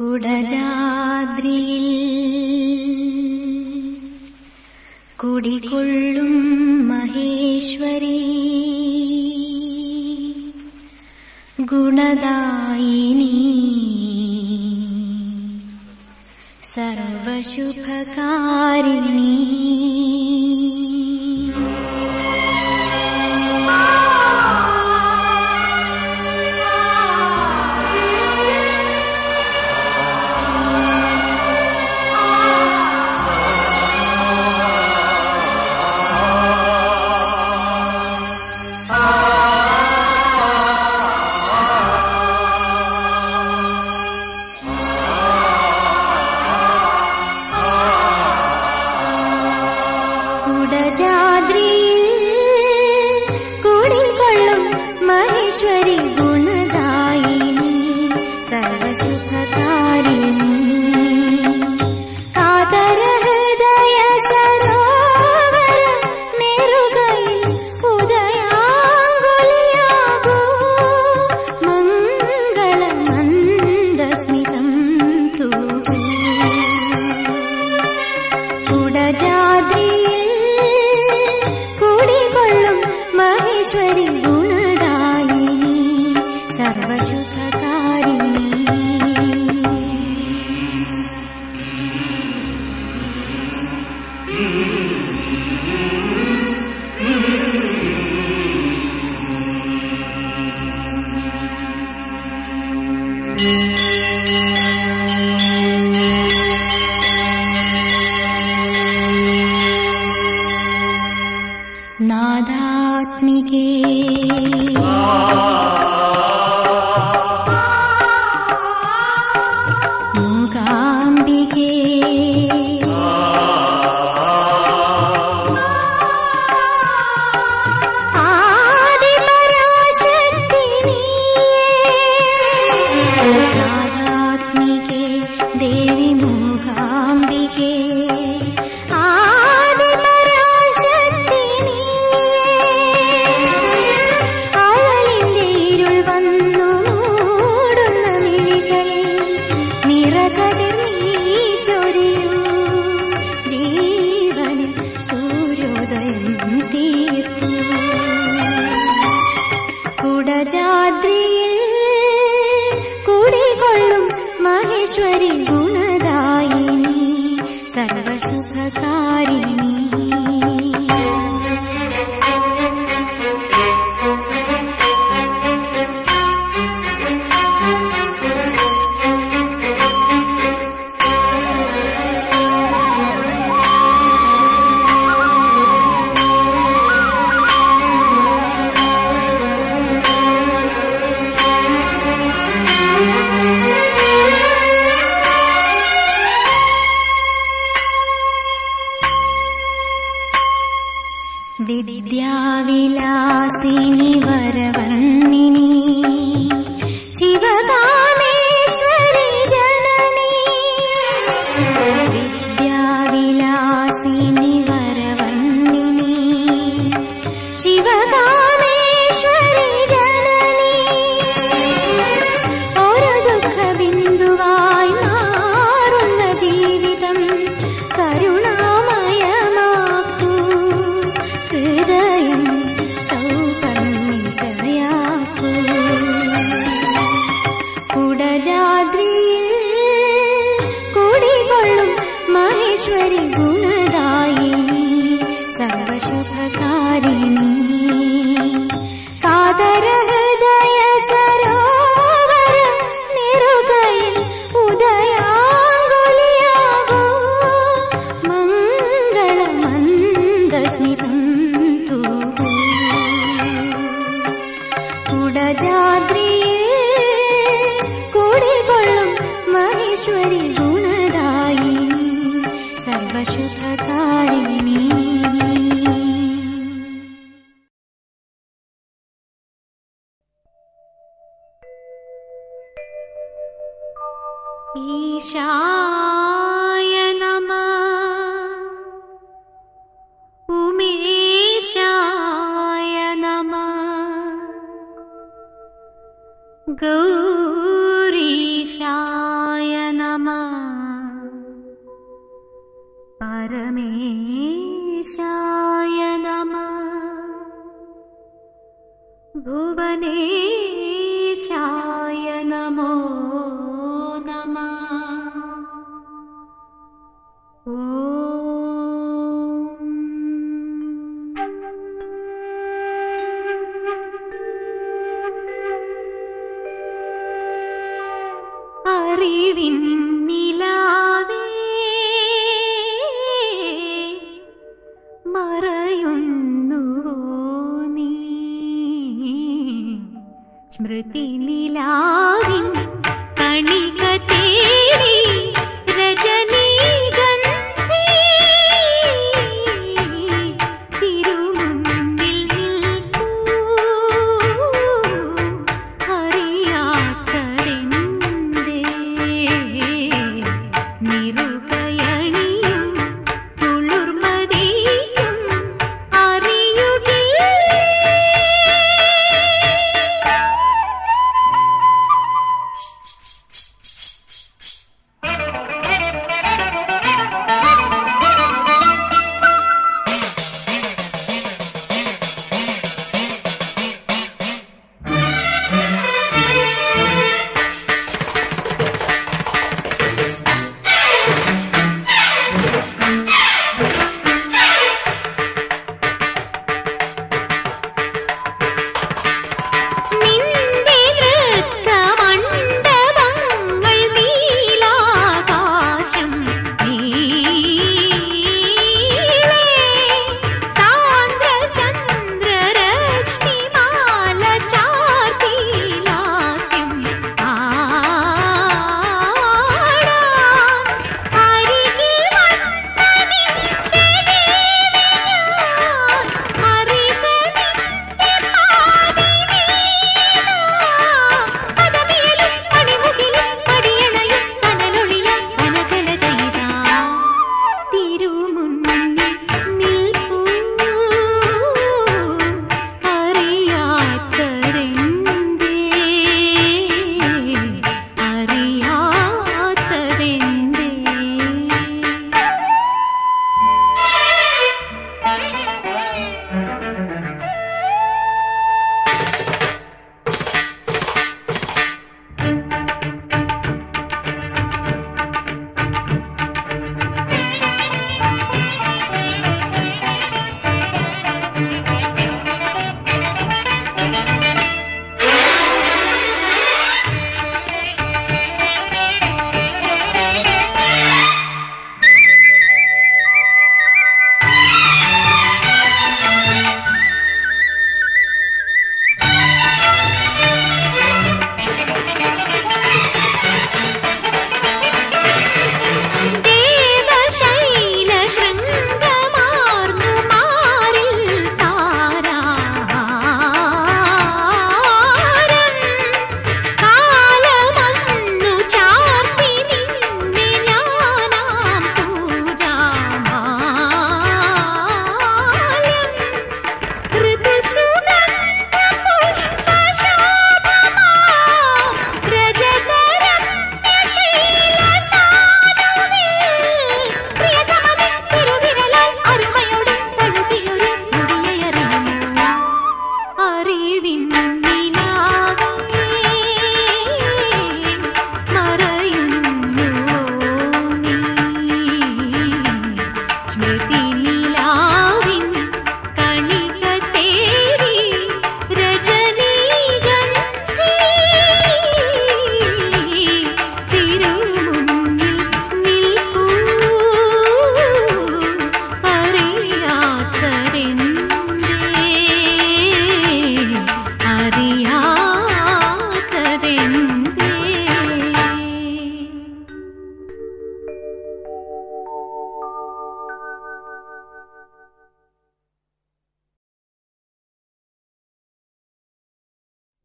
डजाद्री कुडिकं Maheshwari गुणदायिनी सर्वशुभकारिणी cứ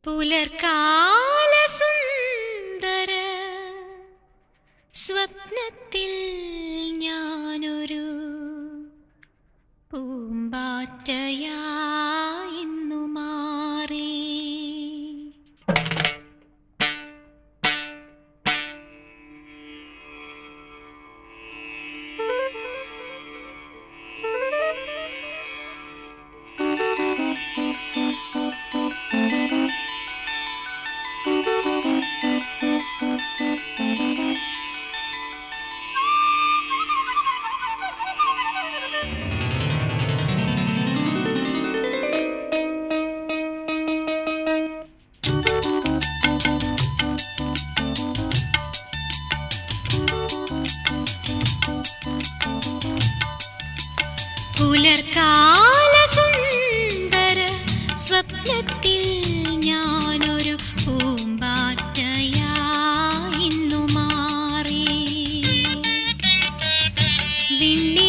പുലർക്കാല സുന്ദര സ്വപ്നത്തിൽ ഞാനൊരു പൂമ്പാറ്റയായിന്നു விண்ணே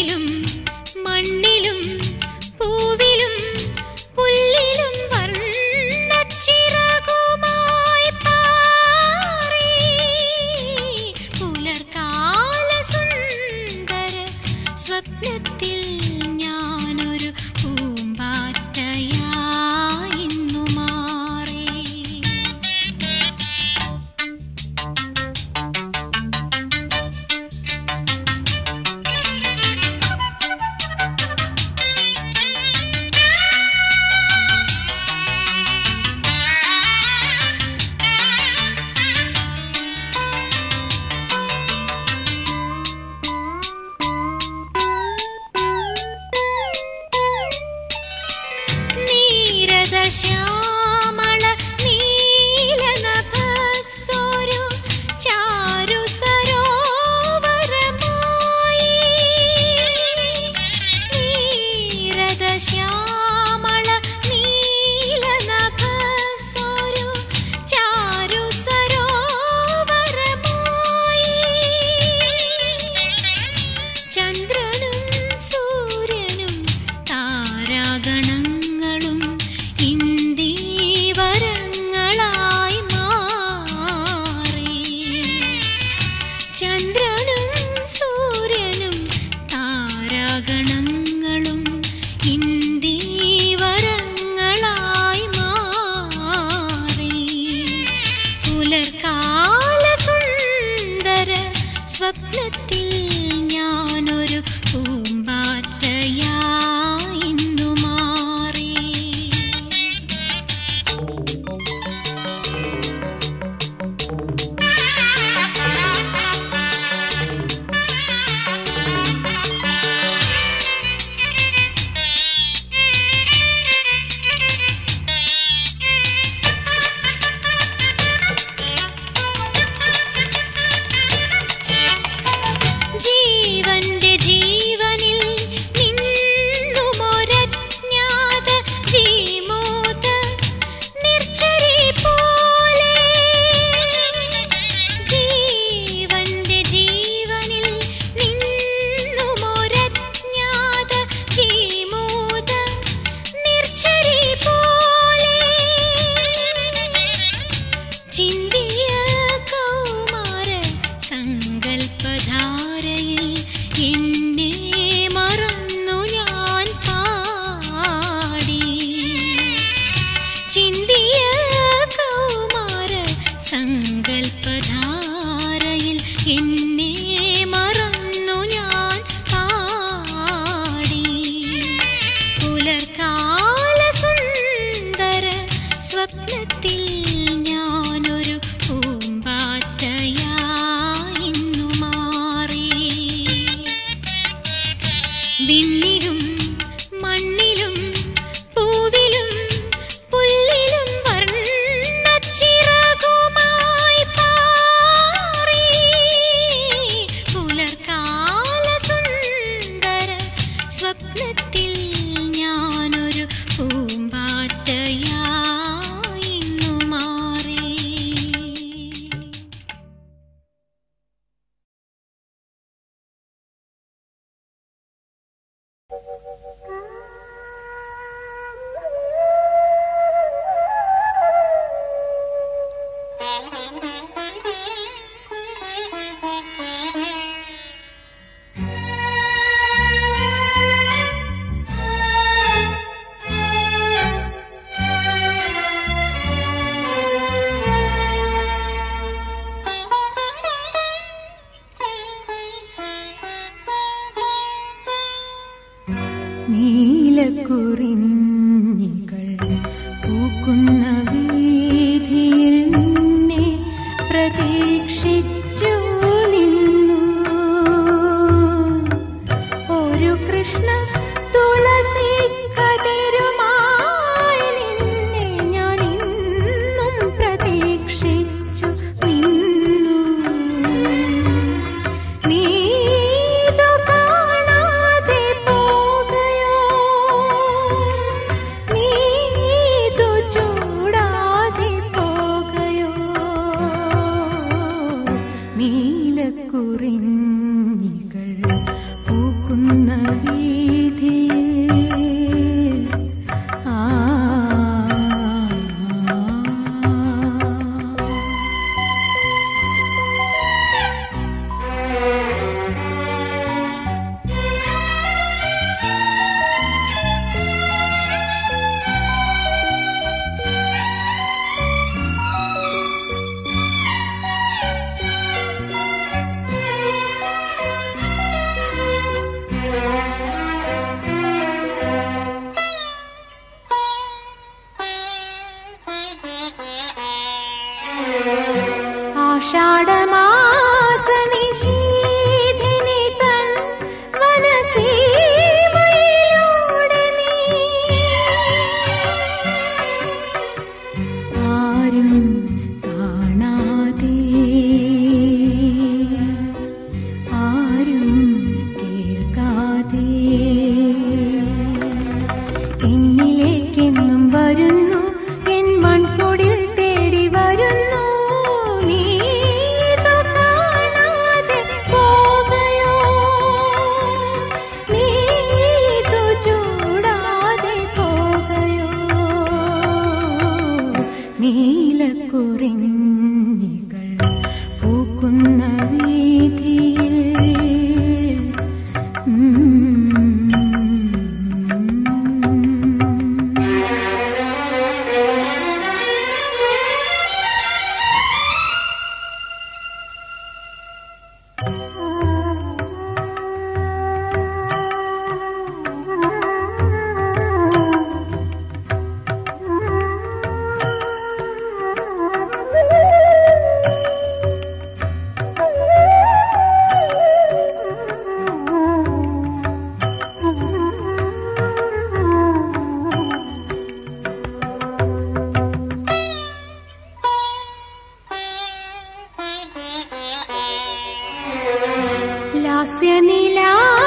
स्यनीला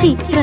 sí.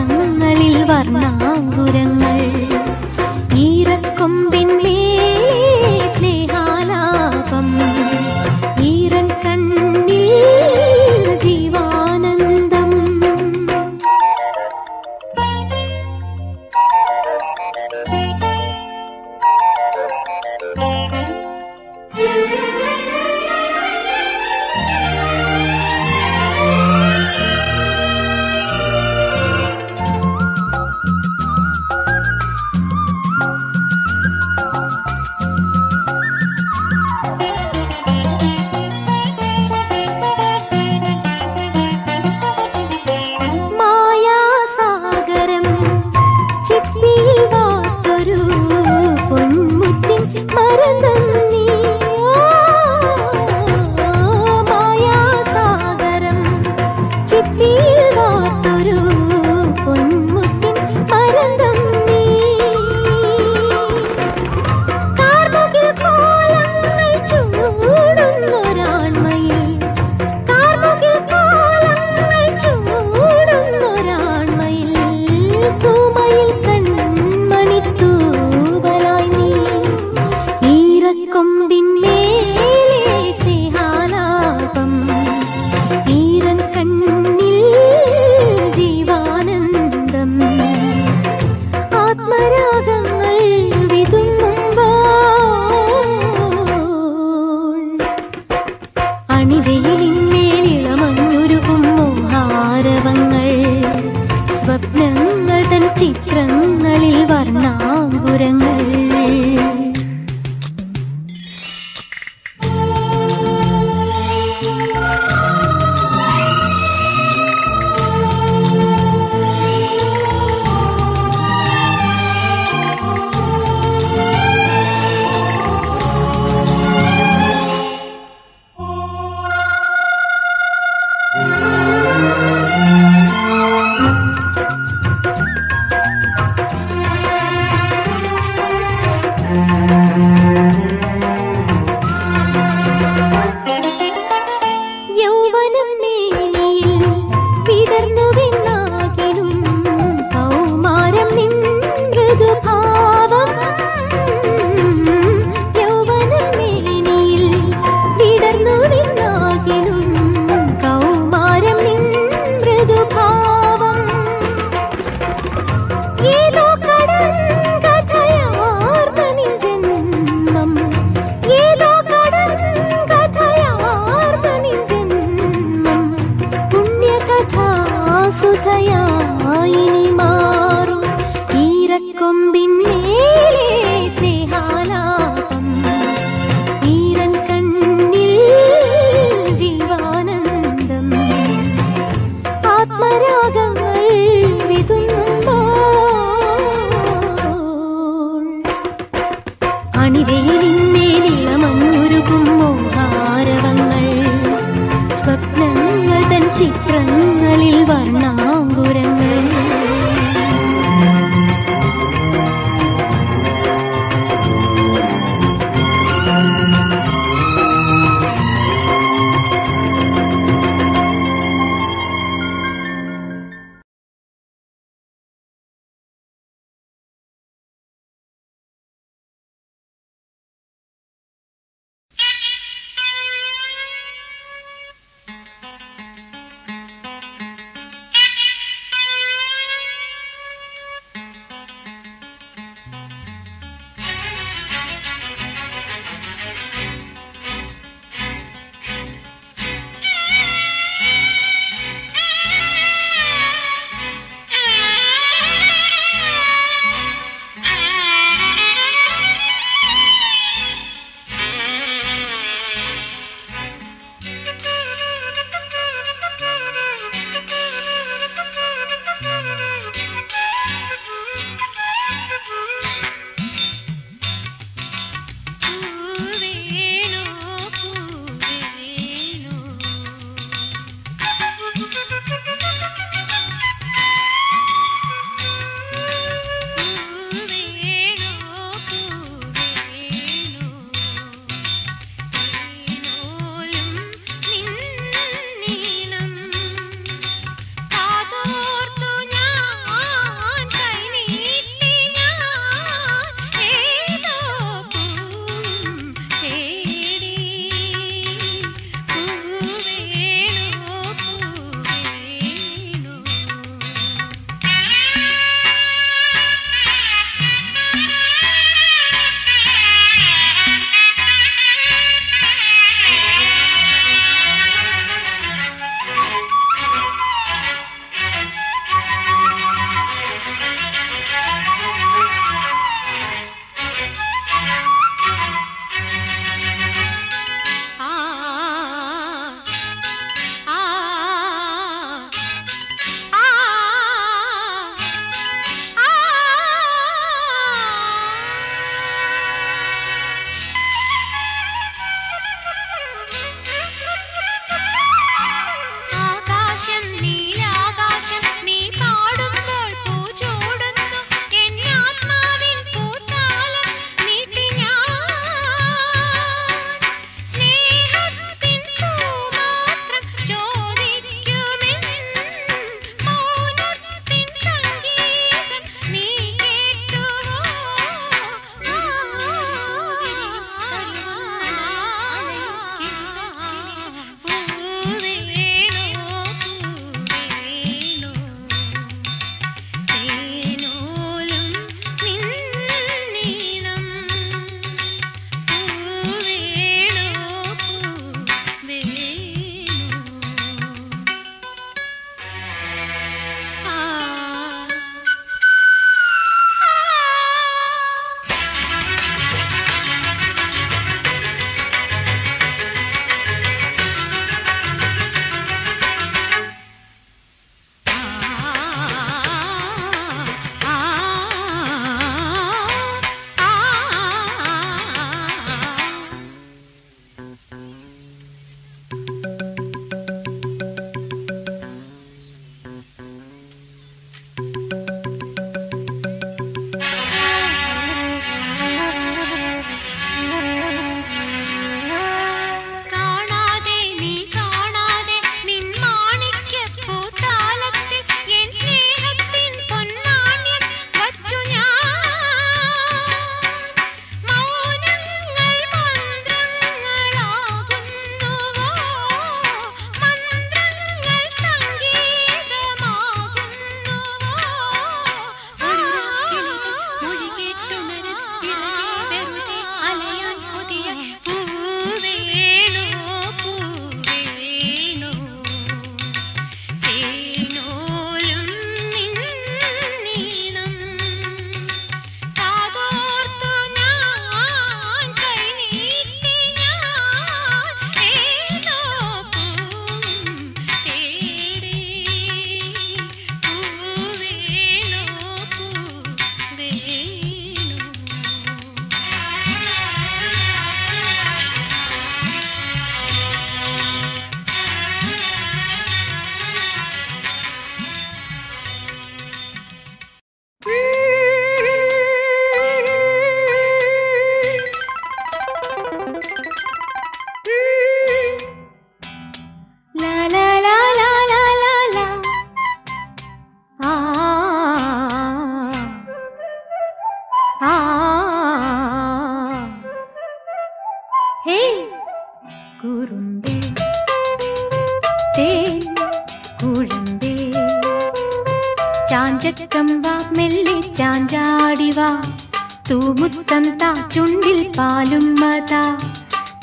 തൂമുത്തം താ ചുണ്ടിൽ പാലും മതാ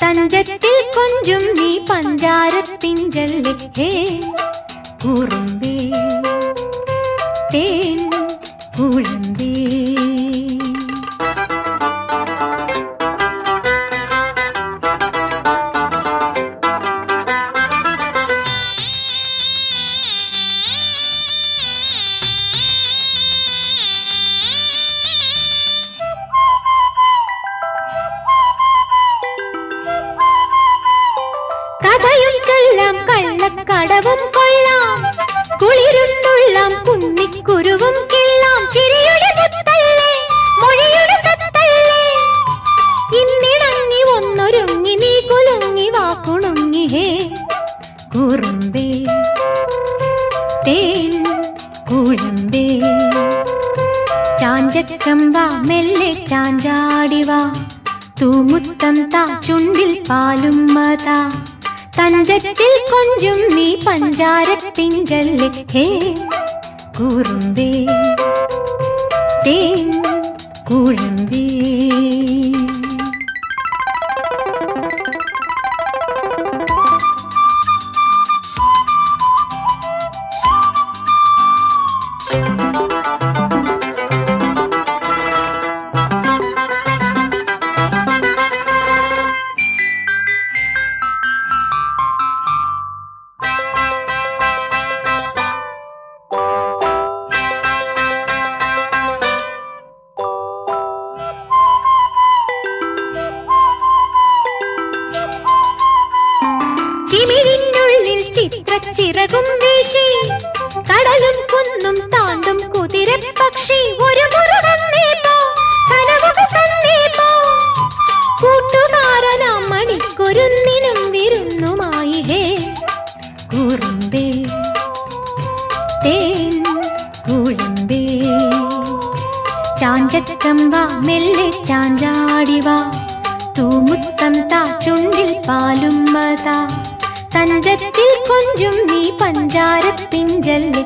തഞ്ചത്തിൽ കൊഞ്ചും നീ പഞ്ചാരത്തിഞ്ചല്ലേ ഹേ. കുറുമ്പേ കള്ളക്കടവും കൊള്ളാം. കുളിരും കുന്നിക്കുരുവും കിള്ളാം. ചിരിയുടെ മുത്തല്ലേ മൊഴിയുടെ സത്തല്ലേ ഇന്നിണങ്ങി ഒന്നൊരുങ്ങി നീ കുലുങ്ങി വാക്കുണുങ്ങി ഹേ. കുറുമ്പേ തേൻ കുഴമ്പേ ചാഞ്ചക്കം വാ മെല്ലെ ചാഞ്ചാടി വാ. തൂമുത്തം താ ചുണ്ടിൽ പാലും മതാ. തഞ്ചത്തിൽ കൊഞ്ചും നീ പഞ്ചാരത്തിഞ്ചല്ലേ ഹേ കുറുമ്പേ തേൻ കുഴമ്പേ ചിമിഴിനുള്ളിൽ ചിത്രച്ചിറകും വീശി കടലും കുന്നും താണ്ടും കുതിര പക്ഷി ഒരു കൂട്ടുകാരനാം മണിക്കൊരുന്നിനും വിരുന്നുമായി ഹേ കുറുമ്പേ തേൻ കുഴമ്പേ ചാഞ്ചക്കം വാ മെല്ലെ ചാഞ്ചാടി വാ തൂമുത്തം താ ചുണ്ടിൽ പാലും മതാ തഞ്ചത്തിൽ കൊഞ്ചും നീ പഞ്ചാരപ്പിഞ്ചല്ലേ ഹേ